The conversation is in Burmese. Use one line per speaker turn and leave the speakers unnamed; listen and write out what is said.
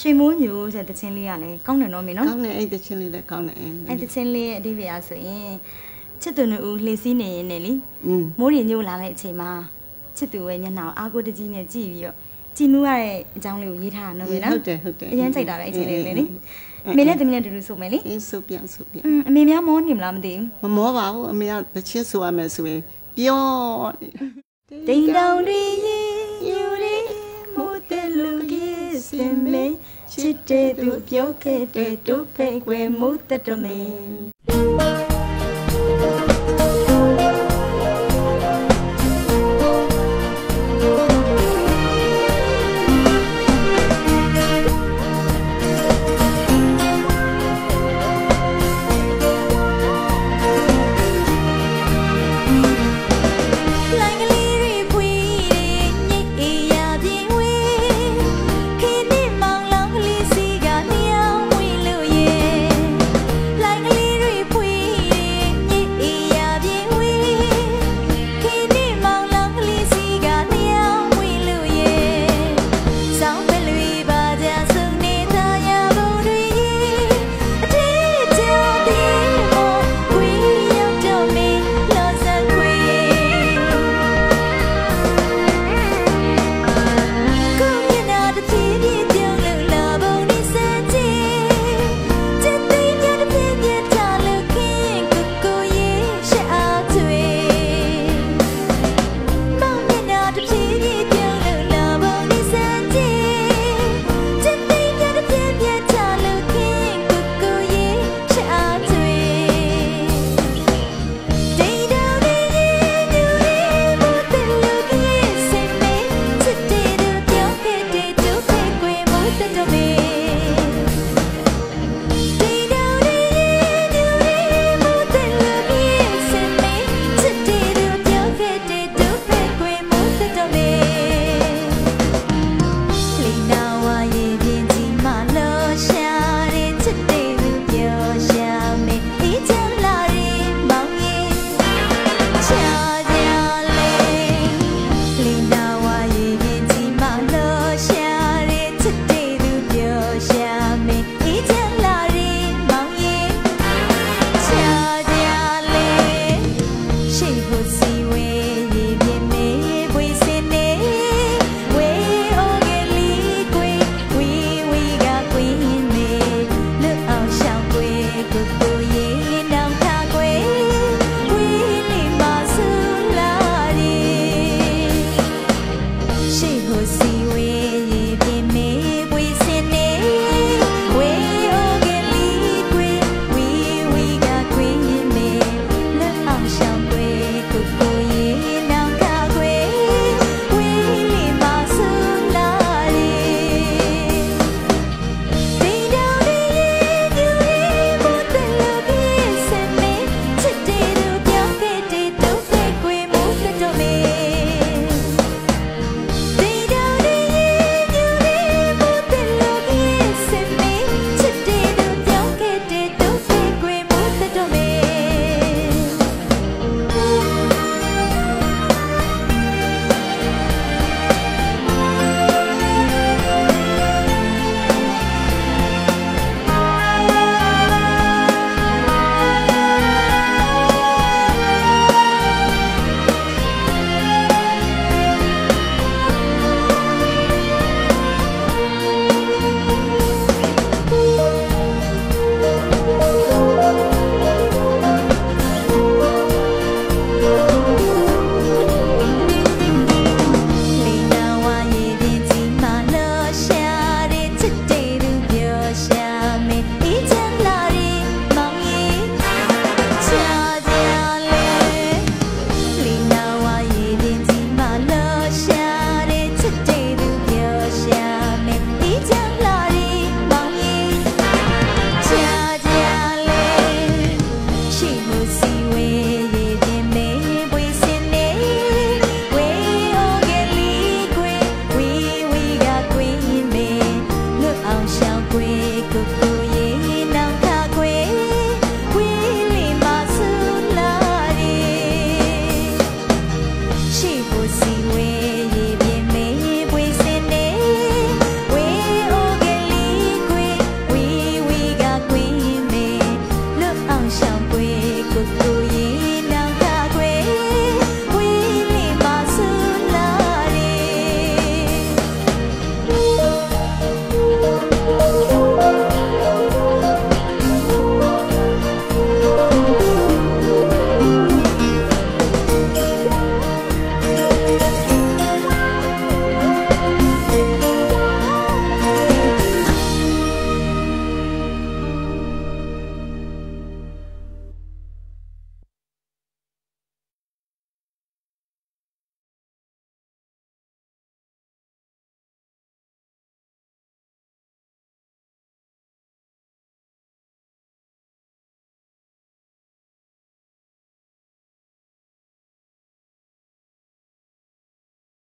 ရှင်မိုးညိုဆိုတဲ့တခြင်းလေးကလည်းကောင်းတယ်နော်မင်းနော်
ကောင်းတယ်အဲ့တခြင်းလေးလည်းကောင်းတယ်အဲ့
တခြင်းလေးအဓိပ္ပာယ်ဆိုရင်ချစ်သူနှူလှေစီးနေရင်လေမိုးရင်ညိုလာတဲ့အချိန်မှာချစ်သူရဲ့မျက်နှာကိုအာကိုတကြီးနဲ့ကြည့်ပြီးတော့ကြည်နူးရတဲ့အကြောင်းလေးကိုရေးထားတာနော်မင်းနော်
ဟုတ်တယ်ဟုတ်တယ်
အရင်ကြိုက်တာပဲအဲ့ချိန်လေးလေမေနဲ့တမီနဲ့တူတူဆိုမယ်လေ
အင်းဆိုပြန်ဆိုပြ
န်အမေများမောနေမလားမသိဘူး
မမောပါဘူးအမေကတခြင်းဆိုရမယ်ဆိုရင်ပြော
တိန်တောင်တွေရေယူတွေ ကြီးစင်မေချစ်တဲ့သူပြောခဲ့တဲ့တို့ဖိတ်ွယ်မိုးတဲ့တမေ